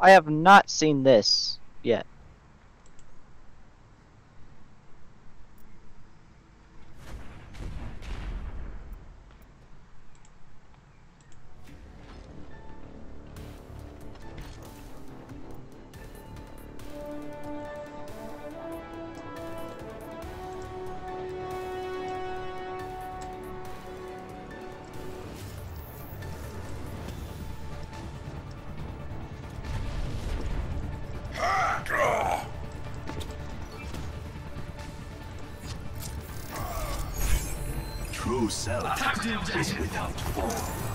I have not seen this yet. True self is without form.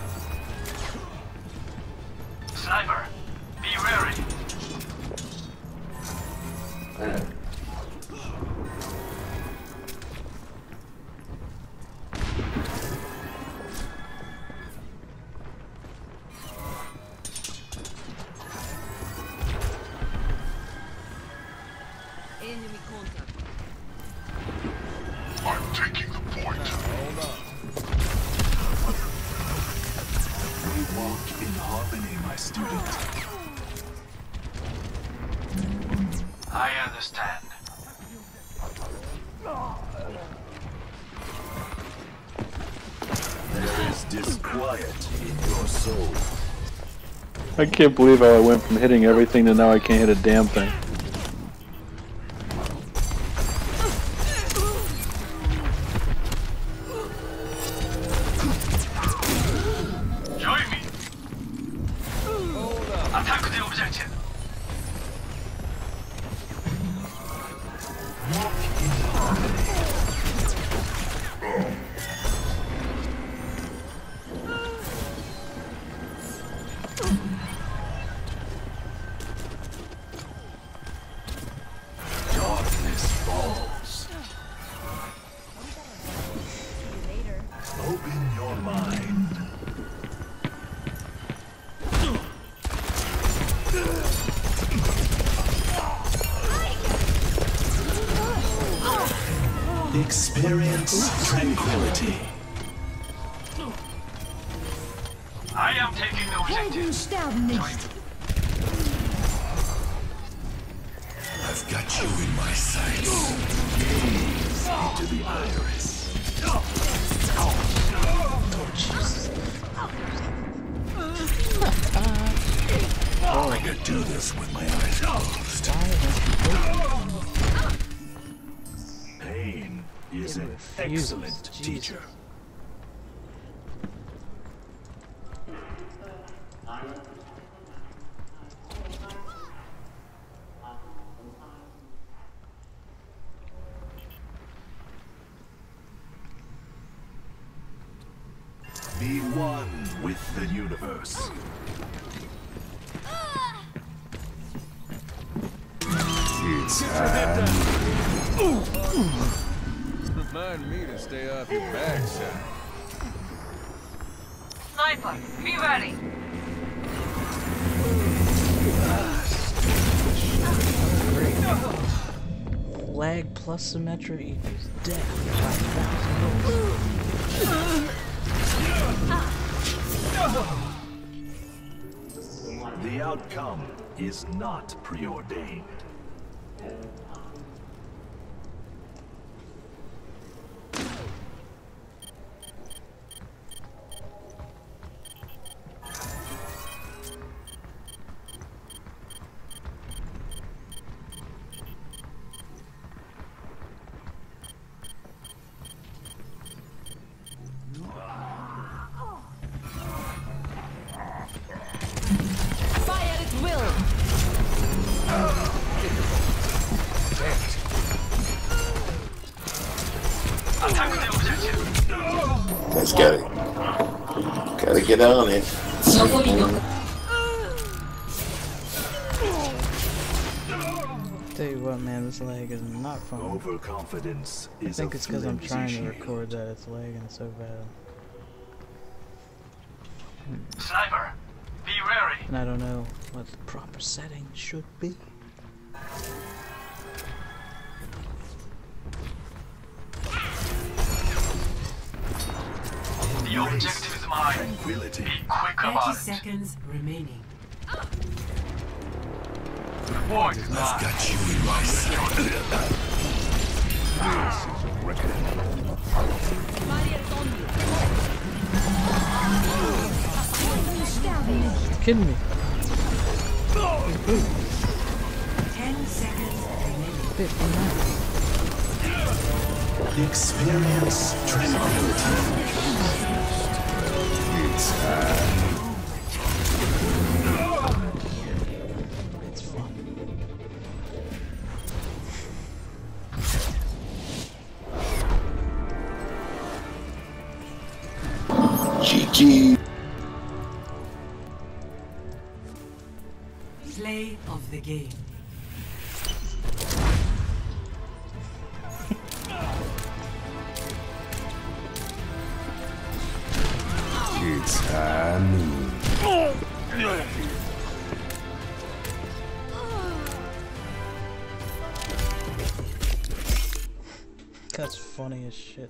Disquiet in your soul. I can't believe how I went from hitting everything to now I can't hit a damn thing. Experience tranquility. I am taking the objective. sterben nicht. I've got you in my sights. Gaze into the iris. Excellent teacher. Plus symmetry equals death. The outcome is not preordained. Let's go. Gotta get on it. Tell you what, man, this lag is not fun. Overconfidence I think it's because I'm trying to record that it's lagging so bad. Sniper, be wary. And I don't know what the proper setting should be. The objective is mine. Tranquility. Be quick about it. seconds remaining. point is mine. Got you in my sight. Barrier is on you. You kidding me? Ten seconds remaining. Bit. Experience tranquility. It's That's funny as shit.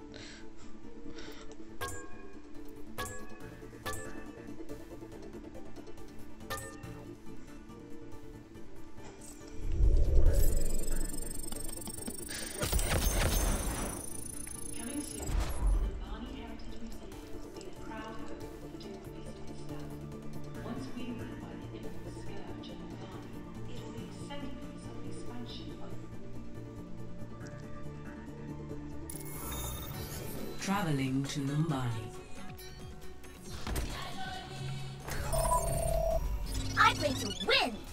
Traveling to Numbani. I'm going to win!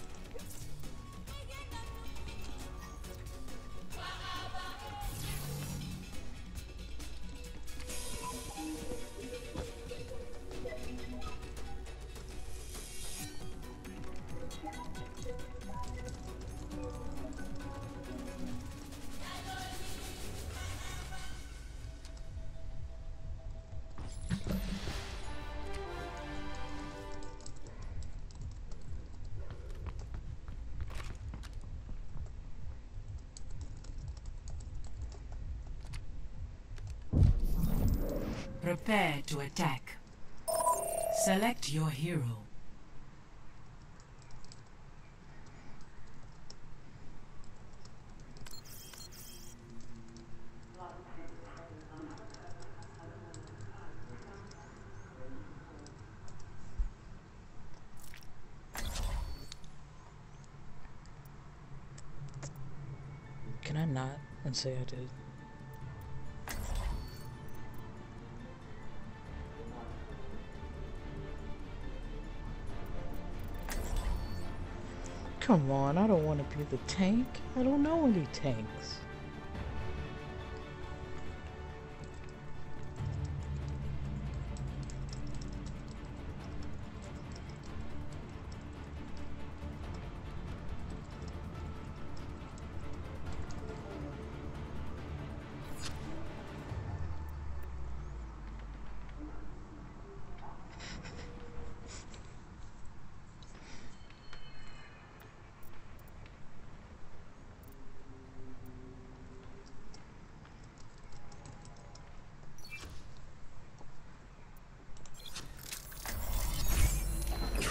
Prepare to attack. Select your hero. Can I not and say I did? Come on, I don't want to be the tank. I don't know any tanks.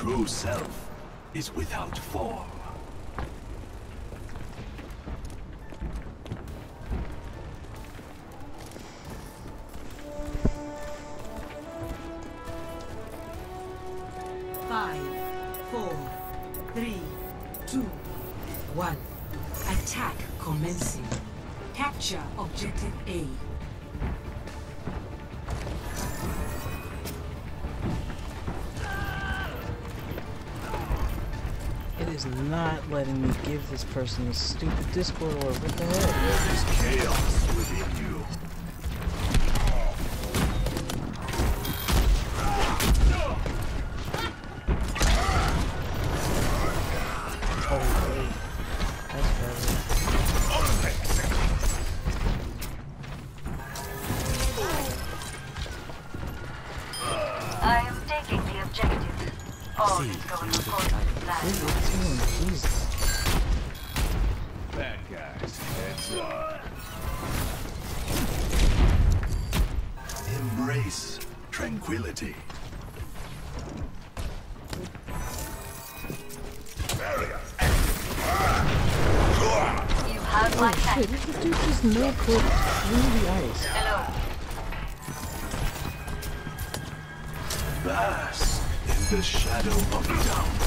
True self is without form. Five, four, three, two, one. Attack commencing. Capture objective A. not letting me give this person a stupid Discord or what the hell? There is chaos within you. Wait. That's better. I am taking the objective. All is going according Bad guys. Embrace tranquility. Black Shit, this dude through the ice. Hello. Bask in the shadow of doubt.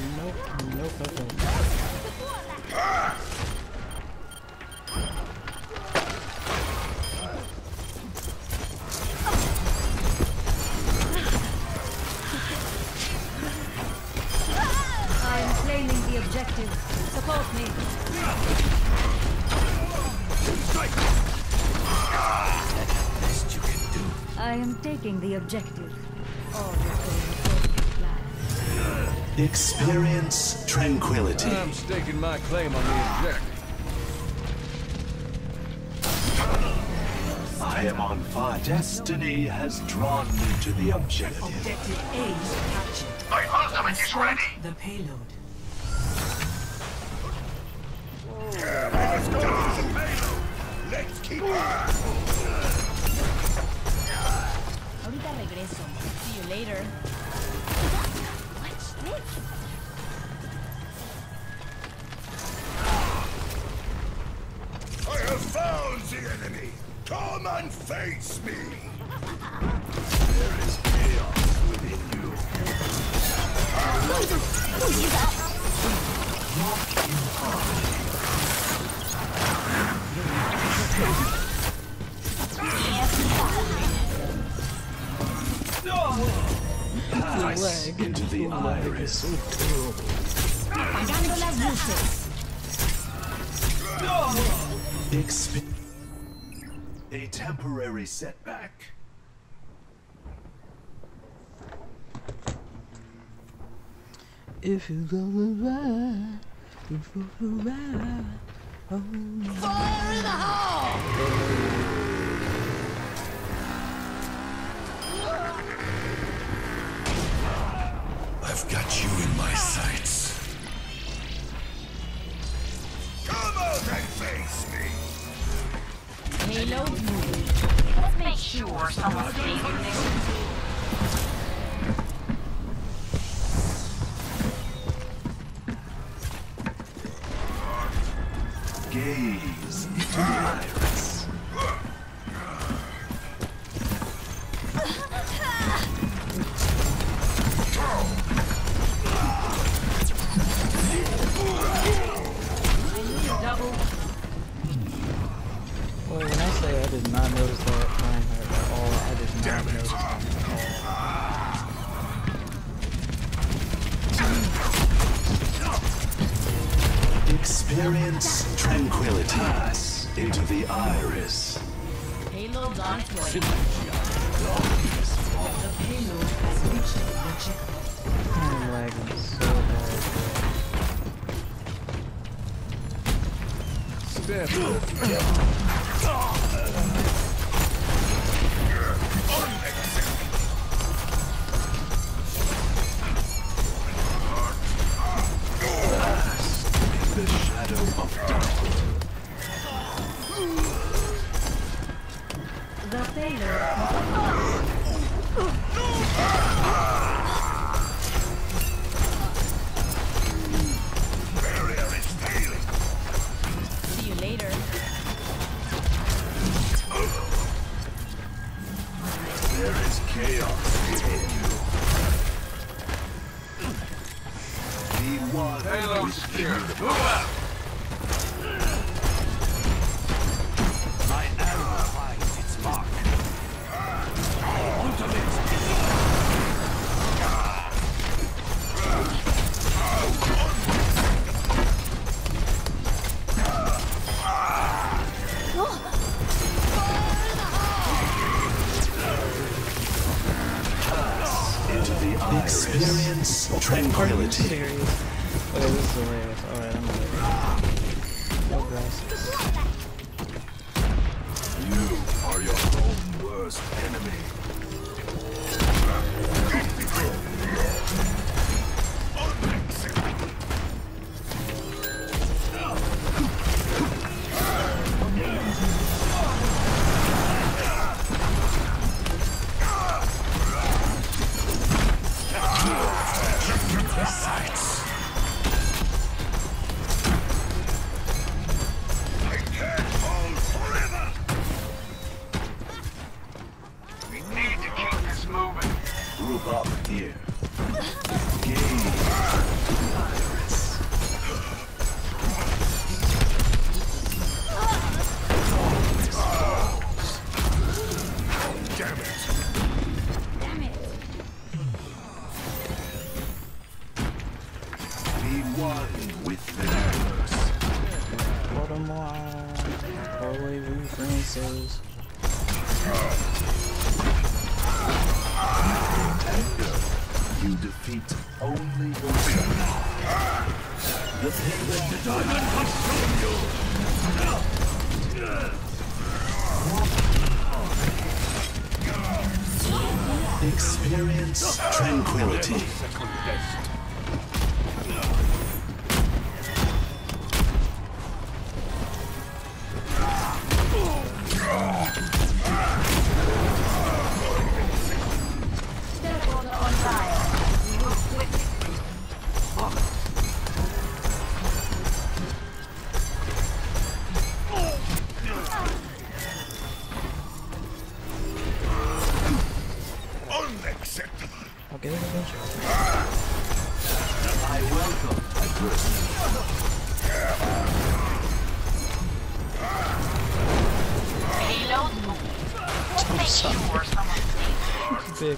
Nope, nope, nope, nope. I'm claiming the objective. Support me. I am taking the objective. Experience tranquility. I'm staking my claim on the objective. I am on fire. Destiny has drawn me to the objective. Objective A captured. My ultimate is Start ready. the payload. Ahorita regreso. See you later. Watch this. I have found the enemy. Come and face me. Exp- a temporary setback. If you go right, if you go right, oh, I've sure someone sees you there. Gaze into the iris. Well, when I say I did not notice that Experience tranquility. Pass into the iris. Payload on. The payload has reached the checkpoint. I'm lagging so bad. Step. The with secure. Move out. Voulez-vous française? You defeat only. The payment diamond Experience tranquility.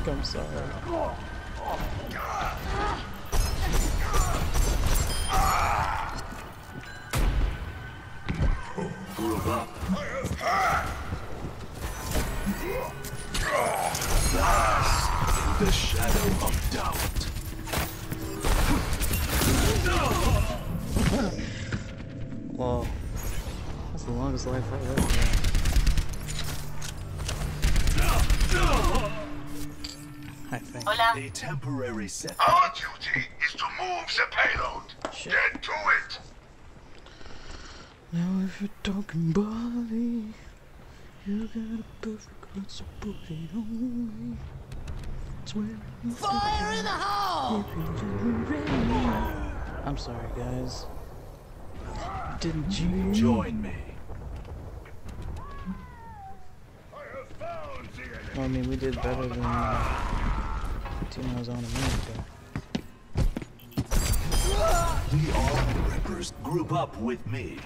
Vic, I'm sorry. The shadow of doubt. Whoa. That's the longest life I've ever had. I think. Hola. A temporary set. Our duty is to move the payload. Shit. Get to it. Now if you're talking body, you got a perfect good so put it on me. Swear Fire in the hole! I'm sorry guys. Didn't you? Join me. I have found the enemy. Well, I mean, we did better than uh, the team I was on a minute ago. We all Rippers group up with me.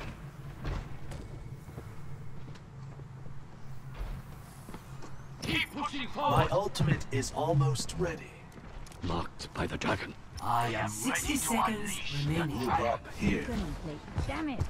Keep pushing My ultimate is almost ready. Marked by the dragon. I am 60 seconds remaining. Group up here. Damn it.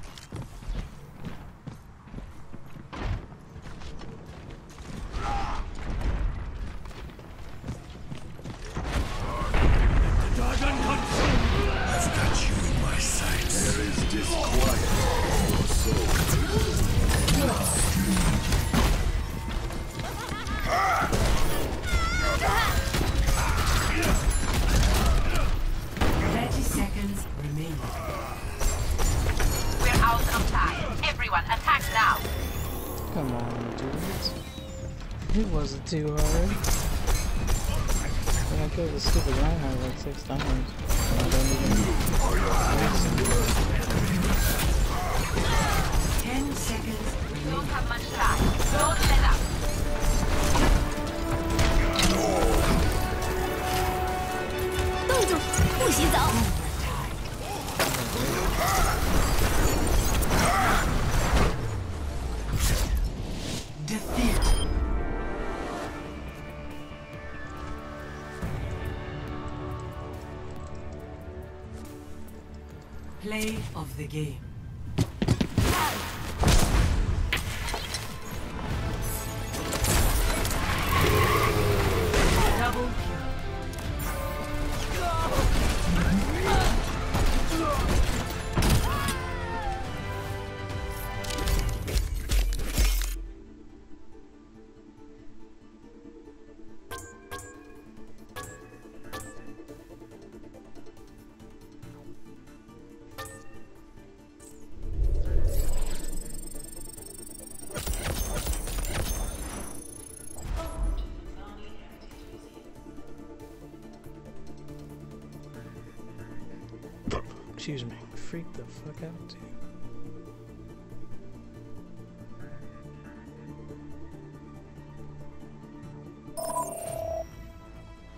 Come on, dudes. It wasn't too hard. And I killed the stupid Reinhardt like six times. And I don't even... Ten seconds remaining. Don't have much time. Don't let up. 冻住，不许走！ Play of the game. Excuse me. Freak the fuck out, dude.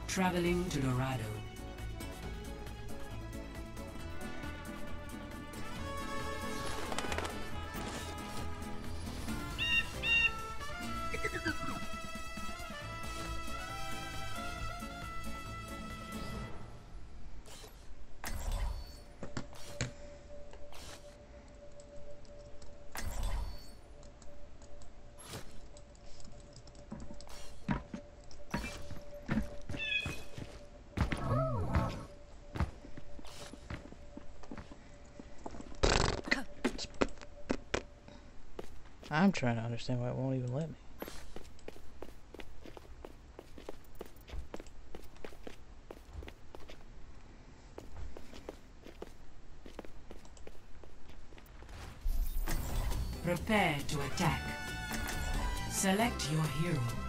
Traveling to Dorado. I'm trying to understand why it won't even let me. Prepare to attack. Select your hero.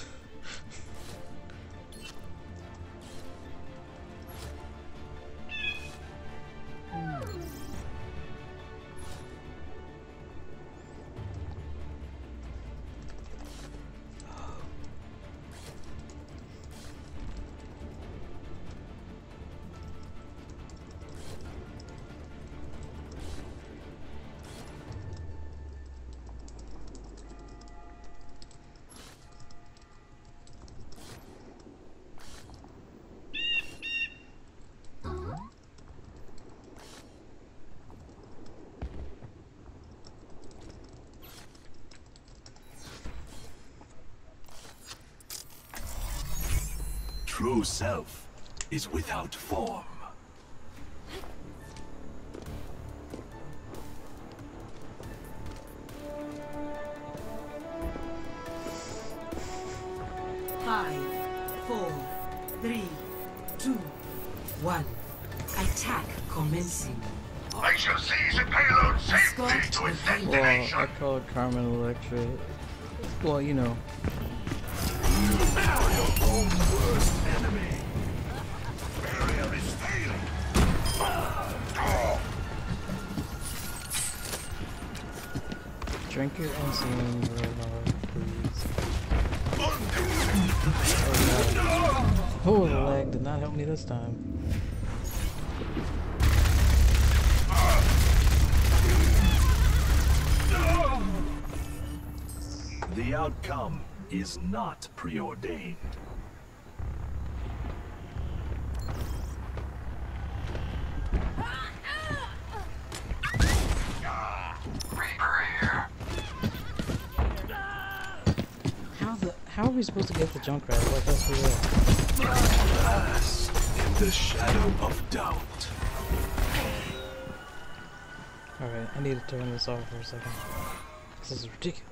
True self is without form. Five, four, three, two, one. Attack commencing. I shall seize a payload safely to its the payload. Well, destination. I called Carmen Electra. Well, you know. Are please. Oh, oh the leg did not help me this time. The outcome is not preordained. How the? How are we supposed to get the Junkrat? Like that's real. Alas, in the shadow of doubt. All right, I need to turn this off for a second. This is ridiculous.